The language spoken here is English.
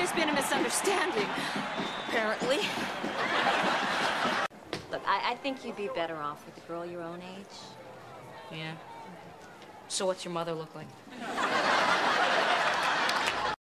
there's been a misunderstanding. Apparently. Look, I, I think you'd be better off with a girl your own age. Yeah. So what's your mother look like?